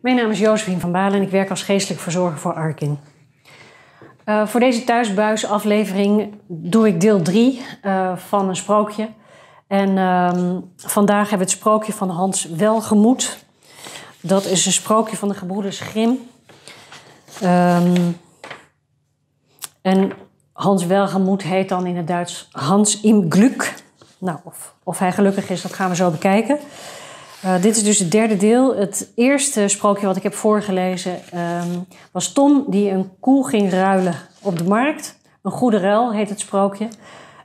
Mijn naam is Josephine van Balen en ik werk als geestelijk verzorger voor Arkin. Uh, voor deze thuisbuisaflevering doe ik deel 3 uh, van een sprookje. En uh, vandaag hebben we het sprookje van Hans Welgemoed. Dat is een sprookje van de gebroeders Grimm. Um, en Hans Welgemoed heet dan in het Duits Hans im Glück. Nou, of, hij gelukkig is, dat gaan we zo bekijken. Uh, dit is dus het derde deel. Het eerste sprookje wat ik heb voorgelezen um, was Tom die een koe ging ruilen op de markt. Een goede ruil heet het sprookje.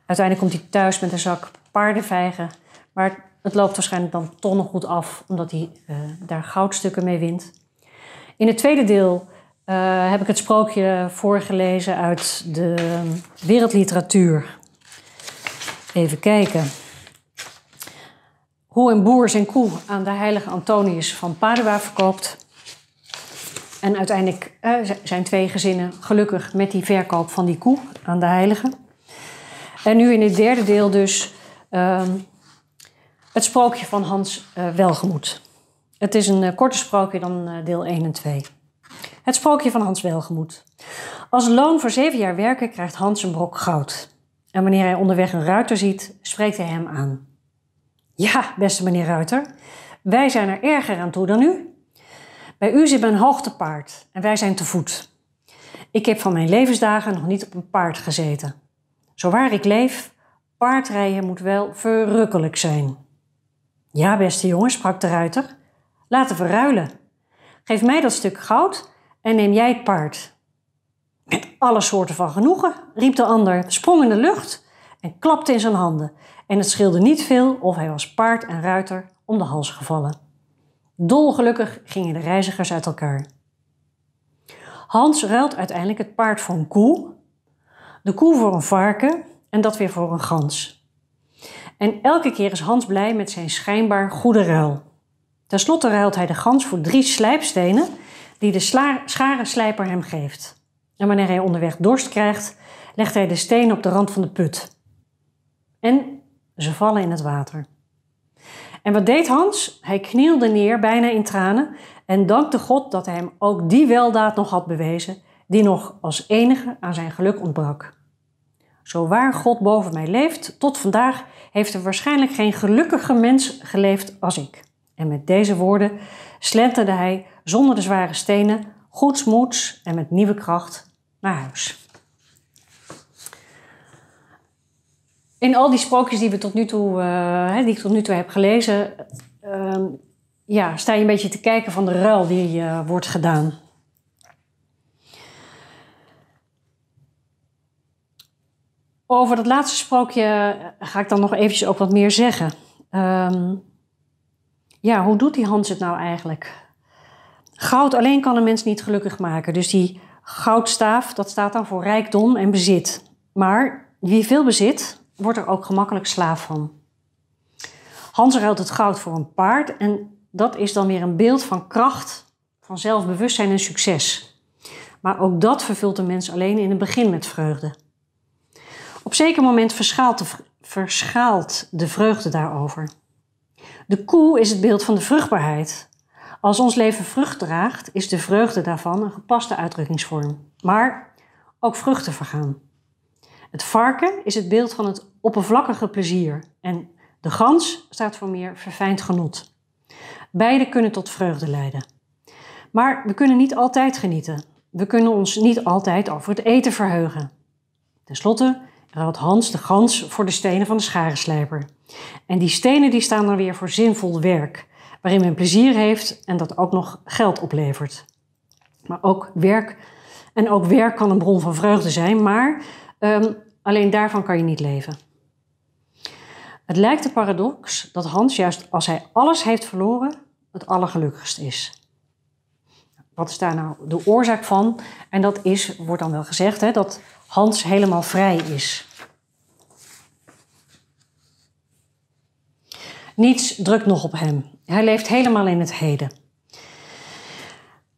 Uiteindelijk komt hij thuis met een zak paardenvijgen. Maar het loopt waarschijnlijk dan nog goed af, omdat hij uh, daar goudstukken mee wint. In het tweede deel uh, heb ik het sprookje voorgelezen uit de wereldliteratuur. Even kijken. Hoe een boer zijn koe aan de heilige Antonius van Padua verkoopt. En uiteindelijk uh, zijn twee gezinnen gelukkig met die verkoop van die koe aan de heilige. En nu in het derde deel dus uh, het sprookje van Hans uh, Welgemoed. Het is een korter sprookje dan deel 1 en 2. Het sprookje van Hans Welgemoed. Als loon voor zeven jaar werken krijgt Hans een brok goud. En wanneer hij onderweg een ruiter ziet, spreekt hij hem aan. Ja, beste meneer Ruiter, wij zijn er erger aan toe dan u. Bij u zit mijn hoogtepaard en wij zijn te voet. Ik heb van mijn levensdagen nog niet op een paard gezeten. Zowaar ik leef, paardrijden moet wel verrukkelijk zijn. Ja, beste jongen, sprak de ruiter, laten we ruilen. Geef mij dat stuk goud en neem jij het paard. Met alle soorten van genoegen, riep de ander, sprong in de lucht en klapte in zijn handen. En het scheelde niet veel of hij was paard en ruiter om de hals gevallen. Dolgelukkig gingen de reizigers uit elkaar. Hans ruilt uiteindelijk het paard voor een koe, de koe voor een varken en dat weer voor een gans. En elke keer is Hans blij met zijn schijnbaar goede ruil. Ten slotte ruilt hij de gans voor drie slijpstenen die de scharenslijper hem geeft. En wanneer hij onderweg dorst krijgt, legt hij de steen op de rand van de put. En ze vallen in het water. En wat deed Hans? Hij knielde neer, bijna in tranen, en dankte God dat hij hem ook die weldaad nog had bewezen, die nog als enige aan zijn geluk ontbrak. Zo waar God boven mij leeft, tot vandaag heeft er waarschijnlijk geen gelukkige mens geleefd als ik. En met deze woorden slenterde hij zonder de zware stenen, goedsmoeds en met nieuwe kracht naar huis. In al die sprookjes die, we tot nu toe, uh, die ik tot nu toe heb gelezen, uh, ja, sta je een beetje te kijken van de ruil die uh, wordt gedaan. Over dat laatste sprookje ga ik dan nog eventjes ook wat meer zeggen. Um, ja, hoe doet die Hans het nou eigenlijk? Goud alleen kan een mens niet gelukkig maken. Dus die goudstaaf, dat staat dan voor rijkdom en bezit. Maar wie veel bezit, wordt er ook gemakkelijk slaaf van. Hans ruilt het goud voor een paard en dat is dan weer een beeld van kracht, van zelfbewustzijn en succes. Maar ook dat vervult de mens alleen in het begin met vreugde. Op zeker moment verschaalt de, verschaalt de vreugde daarover. De koe is het beeld van de vruchtbaarheid. Als ons leven vrucht draagt, is de vreugde daarvan een gepaste uitdrukkingsvorm. Maar ook vruchten vergaan. Het varken is het beeld van het oppervlakkige plezier en de gans staat voor meer verfijnd genot. Beide kunnen tot vreugde leiden. Maar we kunnen niet altijd genieten. We kunnen ons niet altijd over het eten verheugen. Ten slotte ruilt Hans de gans voor de stenen van de scharenslijper. En die stenen die staan er weer voor zinvol werk, waarin men plezier heeft en dat ook nog geld oplevert. Maar ook werk, en ook werk kan een bron van vreugde zijn, maar um, alleen daarvan kan je niet leven. Het lijkt een paradox dat Hans juist als hij alles heeft verloren, het allergelukkigst is. Wat is daar nou de oorzaak van? En dat is, wordt dan wel gezegd, hè, dat Hans helemaal vrij is. Niets drukt nog op hem. Hij leeft helemaal in het heden.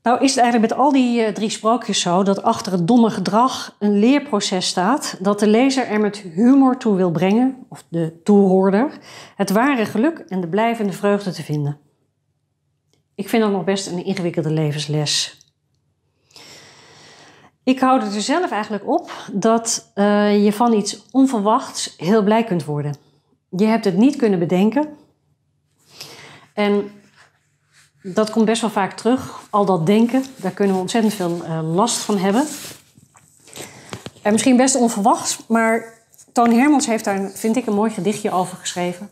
Nou is het eigenlijk met al die uh, drie sprookjes zo dat achter het domme gedrag een leerproces staat dat de lezer er met humor toe wil brengen, of de toehoorder, het ware geluk en de blijvende vreugde te vinden. Ik vind dat nog best een ingewikkelde levensles. Ik houd er zelf eigenlijk op dat uh, je van iets onverwachts heel blij kunt worden. Je hebt het niet kunnen bedenken. En dat komt best wel vaak terug. Al dat denken, daar kunnen we ontzettend veel uh, last van hebben. En misschien best onverwachts, maar Toon Hermans heeft daar, vind ik, een mooi gedichtje over geschreven.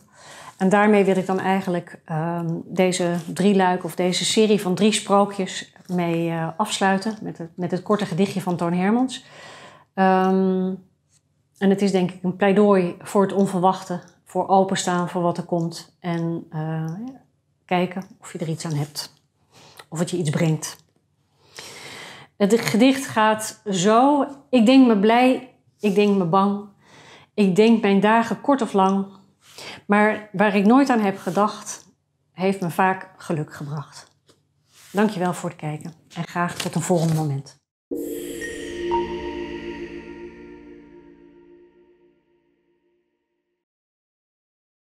En daarmee wil ik dan eigenlijk uh, deze drieluik of deze serie van drie sprookjes mee uh, afsluiten. Met het, met het korte gedichtje van Toon Hermans. Um, en het is denk ik een pleidooi voor het onverwachte, voor openstaan voor wat er komt. En uh, kijken of je er iets aan hebt. Of het je iets brengt. Het gedicht gaat zo. Ik denk me blij, ik denk me bang. Ik denk mijn dagen kort of lang. Maar waar ik nooit aan heb gedacht, heeft me vaak geluk gebracht. Dankjewel voor het kijken en graag tot een volgend moment.